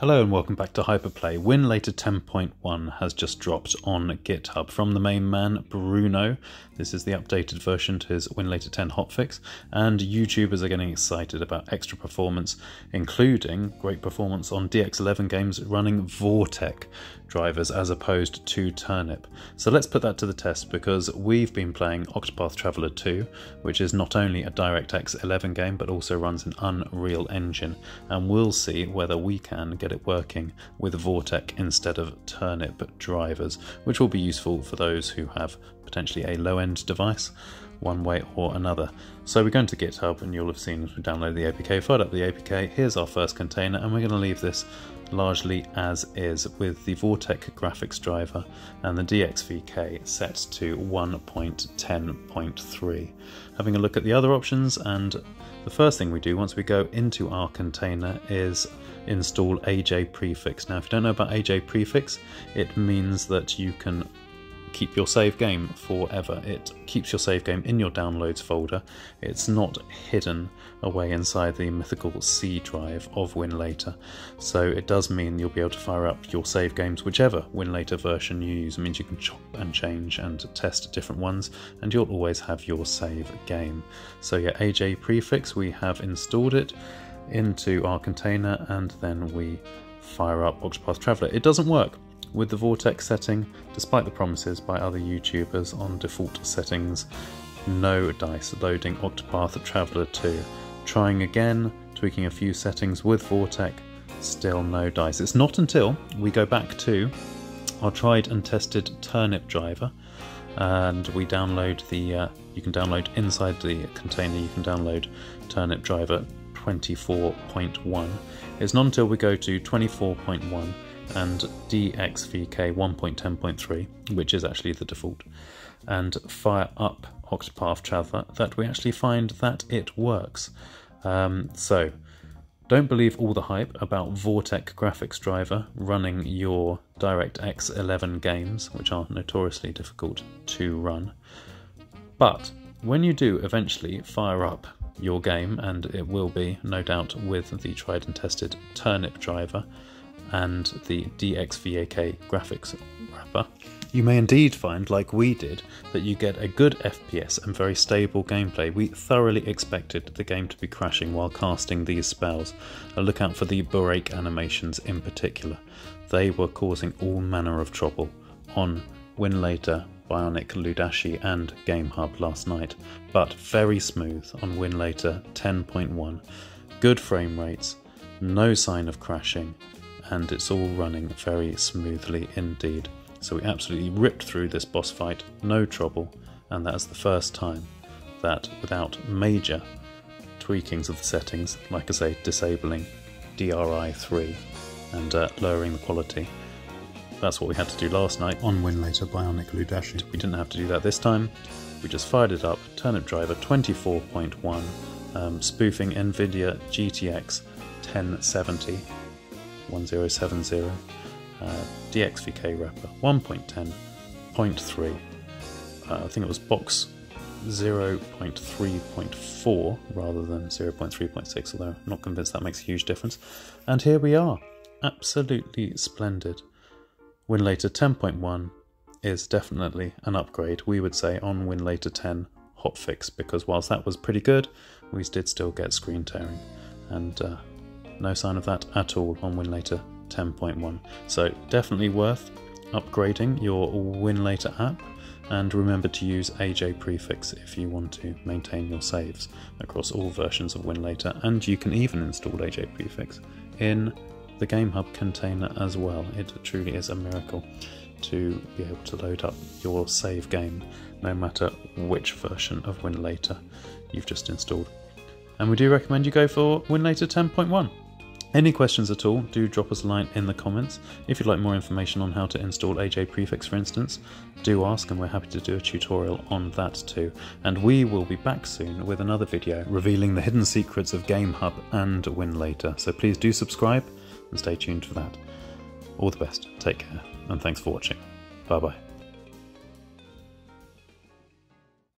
Hello and welcome back to HyperPlay. Winlator 10.1 has just dropped on GitHub from the main man Bruno. This is the updated version to his Winlator 10 hotfix, and YouTubers are getting excited about extra performance, including great performance on DX11 games running Vortek drivers as opposed to Turnip. So let's put that to the test because we've been playing Octopath Traveler 2, which is not only a DirectX 11 game but also runs an Unreal Engine, and we'll see whether we can get it working with Vortek instead of Turnip drivers, which will be useful for those who have potentially a low end device one way or another. So we're going to GitHub and you'll have seen we download the APK, fired up the APK, here's our first container and we're going to leave this largely as is with the Vortek graphics driver and the DXVK set to 1.10.3. Having a look at the other options and the first thing we do once we go into our container is install Ajay prefix. Now if you don't know about Ajay prefix it means that you can keep your save game forever. It keeps your save game in your downloads folder. It's not hidden away inside the mythical C drive of Winlator. So it does mean you'll be able to fire up your save games, whichever Winlator version you use. It means you can chop and change and test different ones, and you'll always have your save game. So yeah, Ajay prefix, we have installed it into our container and then we fire up Octopath Traveler. It doesn't work with the Vortek setting, despite the promises by other YouTubers on default settings, no dice loading Octopath Traveler 2. Trying again, tweaking a few settings with Vortek, still no dice. It's not until we go back to our tried and tested turnip driver and we download the, uh, you can download inside the container, you can download turnip driver 24.1. It's not until we go to 24.1 and DXVK 1.10.3, which is actually the default, and fire up Octopath Traveler, that we actually find that it works. Um, so, don't believe all the hype about Vortek graphics driver running your DirectX 11 games, which are notoriously difficult to run. But when you do eventually fire up your game, and it will be, no doubt, with the tried and tested Turnip driver, and the DXVK graphics wrapper, you may indeed find, like we did, that you get a good FPS and very stable gameplay. We thoroughly expected the game to be crashing while casting these spells. A look out for the break animations in particular. They were causing all manner of trouble on Winlator, Bionic Ludashi and GameHub last night, but very smooth on Winlator 10.1. Good frame rates, no sign of crashing, and it's all running very smoothly indeed. So we absolutely ripped through this boss fight, no trouble, and that is the first time that without major tweakings of the settings, like I say, disabling DRI3 and uh, lowering the quality. That's what we had to do last night on Win Winlator Bionic Ludashi. We didn't have to do that this time. We just fired it up, Turnip Driver 24.1, um, spoofing NVIDIA GTX 1070 1070, uh, DXVK wrapper 1.10.3. Uh, I think it was box 0.3.4 rather than 0.3.6, although I'm not convinced that makes a huge difference. And here we are, absolutely splendid. Winlator 10.1 is definitely an upgrade, we would say, on Winlator 10 hotfix, because whilst that was pretty good, we did still get screen tearing. And uh, no sign of that at all on Winlator 10.1. So definitely worth upgrading your Winlator app and remember to use Ajay prefix if you want to maintain your saves across all versions of Winlator and you can even install Ajay prefix in the GameHub container as well. It truly is a miracle to be able to load up your save game no matter which version of Winlator you've just installed. And we do recommend you go for Winlator 10.1. Any questions at all, do drop us a line in the comments. If you'd like more information on how to install Ajay Prefix for instance, do ask and we're happy to do a tutorial on that too. And we will be back soon with another video revealing the hidden secrets of GameHub and Winlator. So please do subscribe and stay tuned for that. All the best, take care, and thanks for watching. Bye bye.